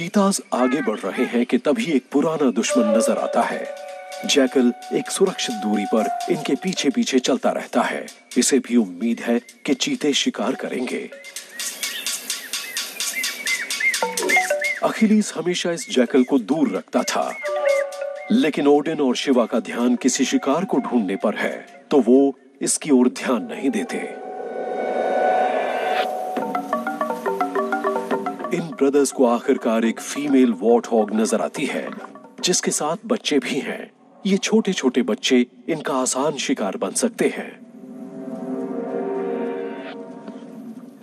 चीताज आगे बढ़ रहे हैं कि तभी एक पुराना दुश्मन नज़र आता है। जैकल एक सुरक्षित दूरी पर इनके पीछे पीछे चलता रहता है। इसे भी उम्मीद है कि चीते शिकार करेंगे। अखिलीस हमेशा इस जैकल को दूर रखता था। लेकिन ओडिन और शिवा का ध्यान किसी शिकार को ढूँढने पर है तो वो इसकी ओर ध्यान नहीं देते। इन ब्रदर्स को आखिरकार एक फीमेल वॉट हॉग नज़र आती है, जिसके साथ बच्चे भी हैं। ये छोटे छोटे बच्चे इनका आसान शिकार बन सकते हैं।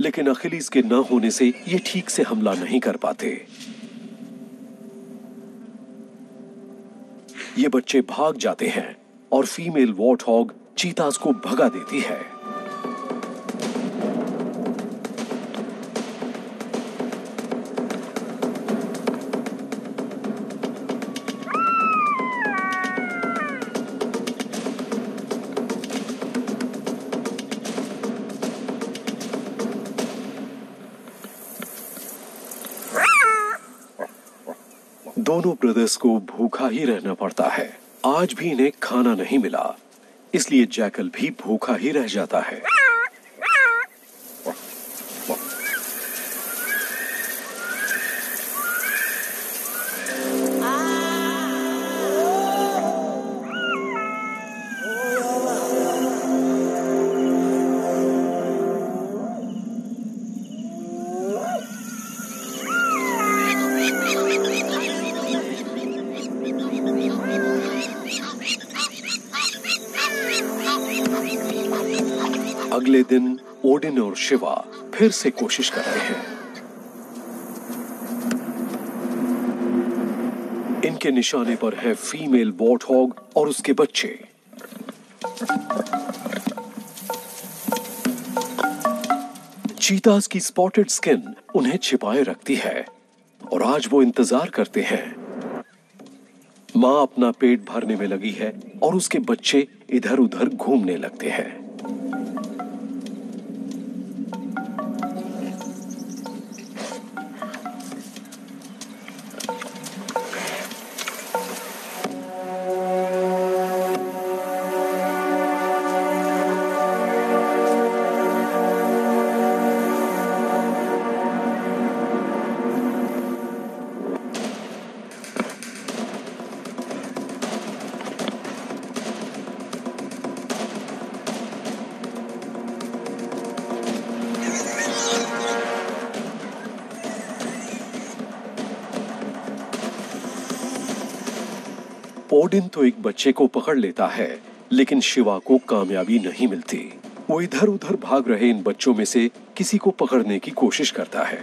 लेकिन अखिलीस के न होने से ये ठीक से हमला नहीं कर पाते। ये बच्चे भाग जाते हैं और फीमेल वॉट हॉग चीतास को भगा देती है। दोनों ब्रदर्स को भूखा ही रहना पड़ता है। आज भी इन्हें खाना नहीं मिला, इसलिए जैकल भी भूखा ही रह जाता है। अगले दिन ओडिन और शिवा फिर से कोशिश कर रहे हैं। इनके निशाने पर है फीमेल वॉट हॉग और उसके बच्चे। चीतास की स्पॉटेड स्किन उन्हें छिपाए रखती है और आज वो इंतज़ार करते हैं। माँ अपना पेट भरने में लगी है और उसके बच्चे इधर उधर घूमने लगते हैं। ओडिन तो एक बच्चे को पकड़ लेता है, लेकिन शिवा को कामयाबी नहीं मिलती। वो इधर उधर भाग रहे इन बच्चों में से किसी को पकड़ने की कोशिश करता है।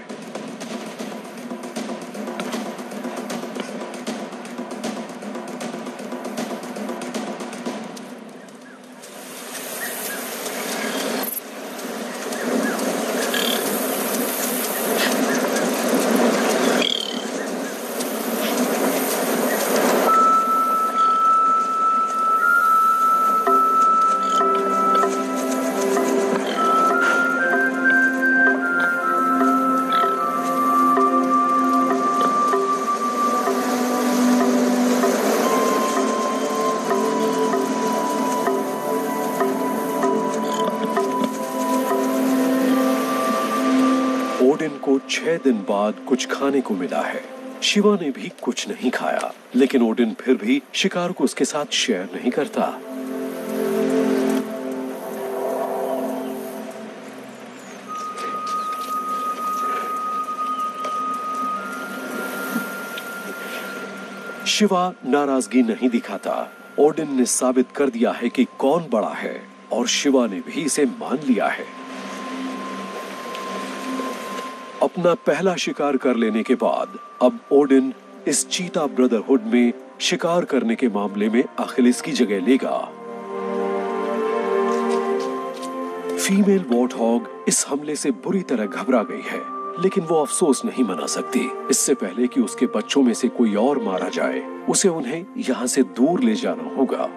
छह दिन बाद कुछ खाने को मिला है। शिवा ने भी कुछ नहीं खाया, लेकिन ओडिन फिर भी शिकार को उसके साथ शेयर नहीं करता। शिवा नाराज़गी नहीं दिखाता। ओडिन ने साबित कर दिया है कि कौन बड़ा है, और शिवा ने भी इसे मान लिया है। अपना पहला शिकार कर लेने के बाद, अब ओडिन इस चीता ब्रदरहुड में शिकार करने के मामले में अखिलिस की जगह लेगा। फीमेल वॉट हॉग इस हमले से बुरी तरह घबरा गई है, लेकिन वो अफसोस नहीं मना सकती। इससे पहले कि उसके बच्चों में से कोई और मारा जाए, उसे उन्हें यहाँ से दूर ले जाना होगा।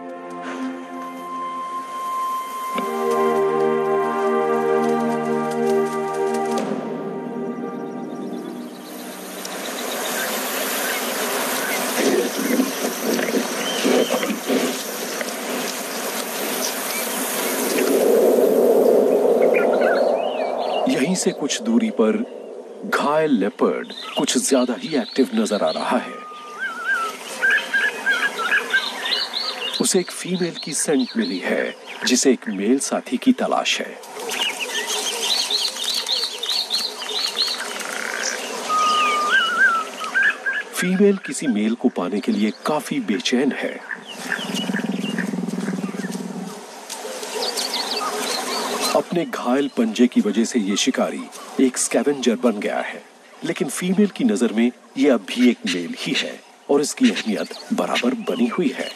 से कुछ दूरी पर घायल लेपर्ड कुछ ज़्यादा ही एक्टिव नज़र आ रहा है। उसे एक फीमेल की सेंट मिली है, जिसे एक मेल साथी की तलाश है। फीमेल किसी मेल को पाने के लिए काफ़ी बेचैन है। अपने घायल पंजे की वजह से ये शिकारी एक स्कैवेंजर बन गया है। लेकिन फीमेल की नज़र में ये अब भी एक मेल ही है और इसकी अहमियत बराबर बनी हुई है।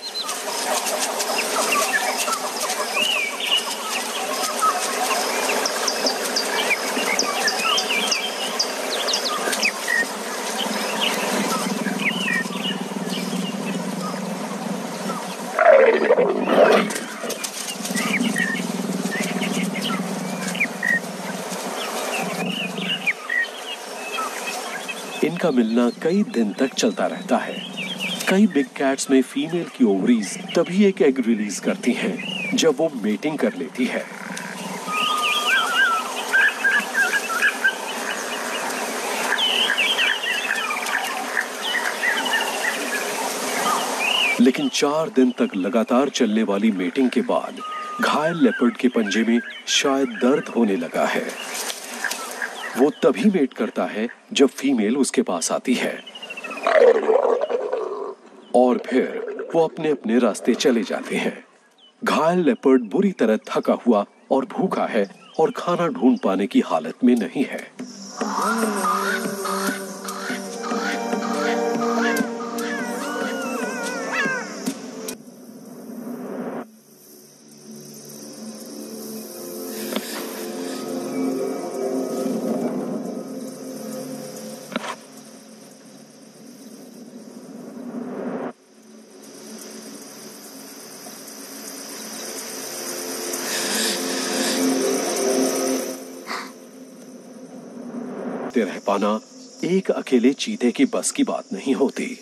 इनका मिलना कई दिन तक चलता रहता है। कई बिग कैट्स में फीमेल की ओवरीज तभी एक एग रिलीज़ करती हैं, जब वो मेटिंग कर लेती है। लेकिन चार दिन तक लगातार चलने वाली मेटिंग के बाद, घायल लेपर्ड के पंजे में शायद दर्द होने लगा है। वो तभी मेट करता है जब फीमेल उसके पास आती है। और फिर वो अपने अपने रास्ते चले जाते हैं। घायल लेपर्ड बुरी तरह थका हुआ और भूखा है और खाना ढूंढ पाने की हालत में नहीं है। रह पाना एक अकेले चीते की बस की बात नहीं होती।